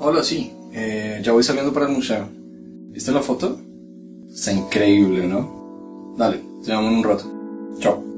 Hola, sí. Eh, ya voy saliendo para el museo. ¿Viste la foto? Está increíble, ¿no? Dale, te llamo en un rato. Chao.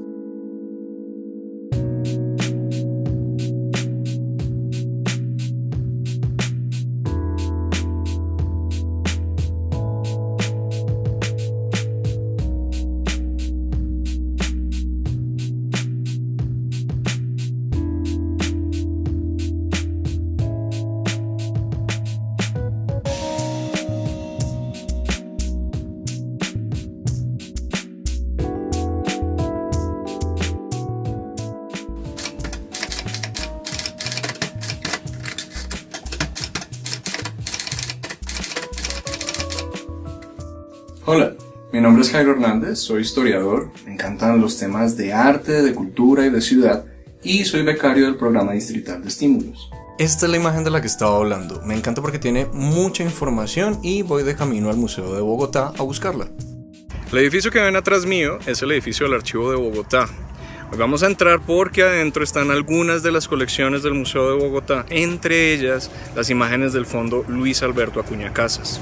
Hola, mi nombre es Jairo Hernández, soy historiador, me encantan los temas de arte, de cultura y de ciudad, y soy becario del programa distrital de estímulos. Esta es la imagen de la que estaba hablando, me encanta porque tiene mucha información y voy de camino al Museo de Bogotá a buscarla. El edificio que ven atrás mío es el edificio del Archivo de Bogotá. Hoy vamos a entrar porque adentro están algunas de las colecciones del Museo de Bogotá, entre ellas las imágenes del fondo Luis Alberto Acuña Casas.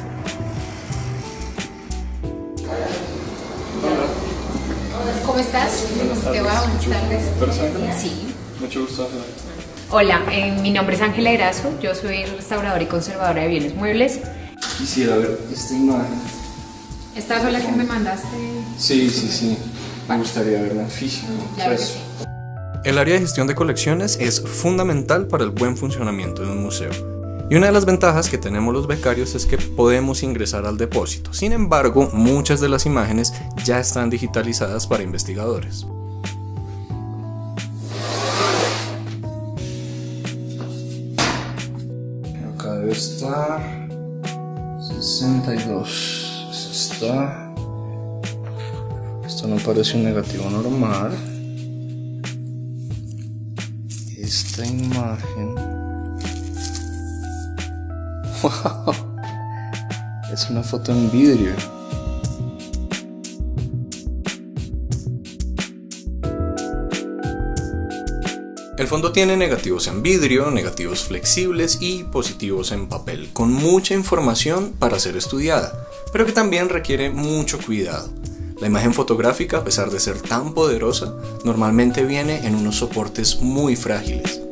¿Cómo estás? Buenas Te va, tardes. buenas tardes. Sí. Mucho gusto, Ángela. Hola, eh, mi nombre es Ángela Erazo, yo soy restauradora y conservadora de bienes muebles. Quisiera ver esta imagen. ¿Esta fue la que me mandaste? Sí, sí, sí. Me gustaría verla en físico. Pues, El área de gestión de colecciones es fundamental para el buen funcionamiento de un museo. Y una de las ventajas que tenemos los becarios es que podemos ingresar al depósito. Sin embargo, muchas de las imágenes ya están digitalizadas para investigadores. Acá debe estar 62. Esa está. Esto no parece un negativo normal. Esta imagen. Es una foto en vidrio. El fondo tiene negativos en vidrio, negativos flexibles y positivos en papel, con mucha información para ser estudiada, pero que también requiere mucho cuidado. La imagen fotográfica, a pesar de ser tan poderosa, normalmente viene en unos soportes muy frágiles.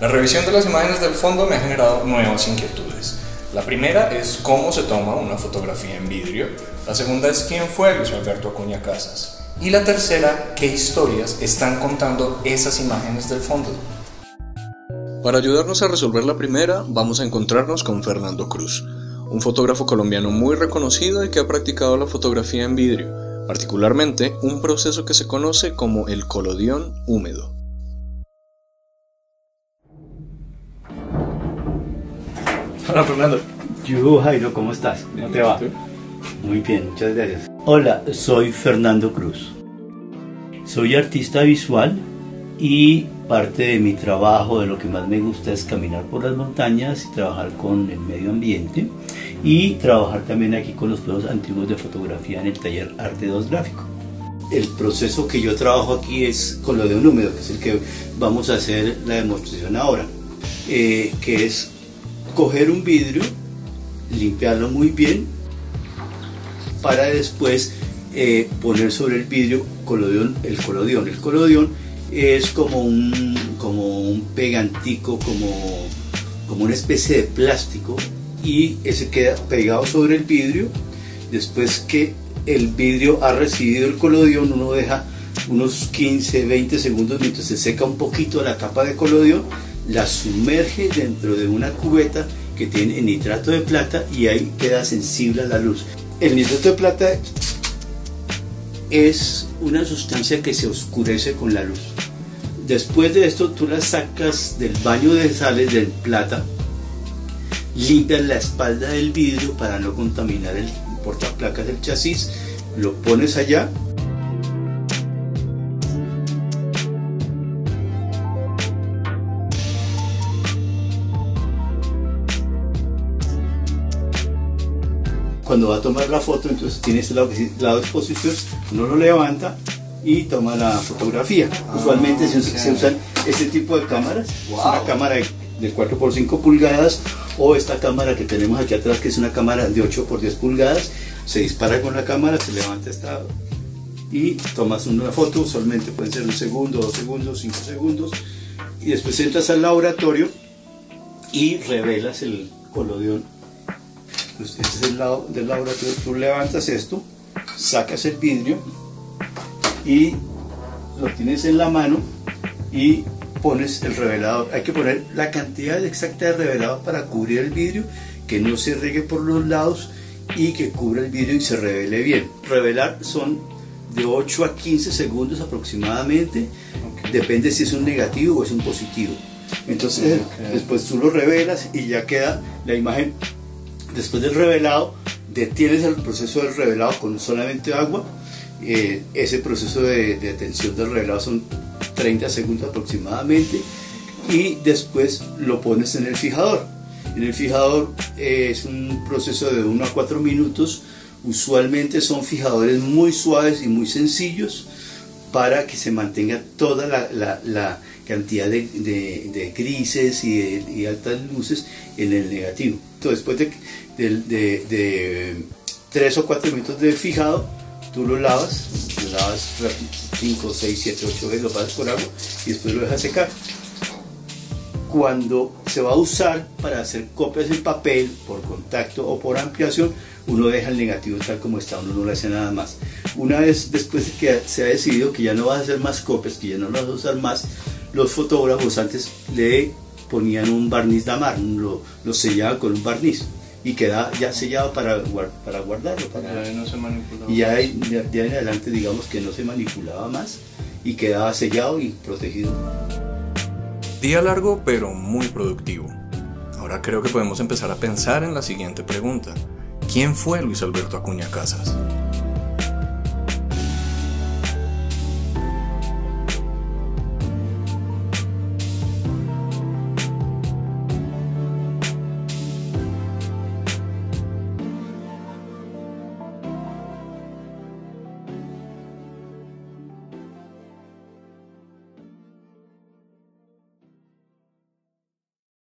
La revisión de las imágenes del fondo me ha generado nuevas inquietudes. La primera es cómo se toma una fotografía en vidrio. La segunda es quién fue Luis Alberto Acuña Casas. Y la tercera, qué historias están contando esas imágenes del fondo. Para ayudarnos a resolver la primera, vamos a encontrarnos con Fernando Cruz, un fotógrafo colombiano muy reconocido y que ha practicado la fotografía en vidrio, particularmente un proceso que se conoce como el colodión húmedo. Hola Fernando. Yo, Jairo, ¿cómo estás? ¿Cómo te va? Muy bien, muchas gracias. Hola, soy Fernando Cruz. Soy artista visual y parte de mi trabajo, de lo que más me gusta es caminar por las montañas y trabajar con el medio ambiente y trabajar también aquí con los juegos antiguos de fotografía en el taller Arte 2 Gráfico. El proceso que yo trabajo aquí es con lo de un húmedo, que es el que vamos a hacer la demostración ahora, eh, que es coger un vidrio, limpiarlo muy bien, para después eh, poner sobre el vidrio colodión, el colodión. El colodión es como un, como un pegantico, como, como una especie de plástico y ese queda pegado sobre el vidrio. Después que el vidrio ha recibido el colodión, uno deja unos 15, 20 segundos mientras se seca un poquito la capa de colodión, la sumerge dentro de una cubeta que tiene nitrato de plata y ahí queda sensible a la luz. El nitrato de plata es una sustancia que se oscurece con la luz. Después de esto tú la sacas del baño de sales del plata, limpias la espalda del vidrio para no contaminar el portaplacas del chasis, lo pones allá cuando va a tomar la foto, entonces tiene este lado, lado de exposición, uno lo levanta y toma la fotografía. Usualmente se, usan este tipo de cámaras. Es una cámara de 4 por 5 pulgadas o esta cámara que tenemos aquí atrás que es una cámara de 8 por 10 pulgadas. Se dispara con la cámara, se levanta esta y tomas una foto, usualmente pueden ser un segundo, dos segundos, cinco segundos, y después entras al laboratorio y revelas el colodión. Pues este es el lado del laboratorio, tú levantas esto, sacas el vidrio y lo tienes en la mano y pones el revelador. Hay que poner la cantidad exacta de revelador para cubrir el vidrio, que no se riegue por los lados y que cubra el vidrio y se revele bien. Revelar son de 8 a 15 segundos aproximadamente, depende si es un negativo o es un positivo. Entonces después tú lo revelas y ya queda la imagen, después del revelado, detienes el proceso del revelado con solamente agua, eh, ese proceso de, de atención del revelado son 30 segundos aproximadamente. Y después lo pones en el fijador. En el fijador eh, es un proceso de 1 a 4 minutos. Usualmente son fijadores muy suaves y muy sencillos para que se mantenga toda la, cantidad de, grises y, altas luces en el negativo. Entonces, después de, 3 o 4 minutos de fijado, tú lo lavas, lo lavas 5, 6, 7, 8 veces, lo pasas por agua y después lo dejas secar. Cuando se va a usar para hacer copias en papel por contacto o por ampliación, uno deja el negativo tal como está, uno no le hace nada más. Una vez después de que se ha decidido que ya no vas a hacer más copias, que ya no lo vas a usar más, los fotógrafos antes le ponían un barniz de amar, lo, lo sellaban con un barniz y queda ya sellado para, para guardarlo. Para, ya no se manipulaba. Y ya de, en adelante digamos que no se manipulaba más y quedaba sellado y protegido. Día largo pero muy productivo. Ahora creo que podemos empezar a pensar en la siguiente pregunta. ¿Quién fue Luis Alberto Acuña Casas?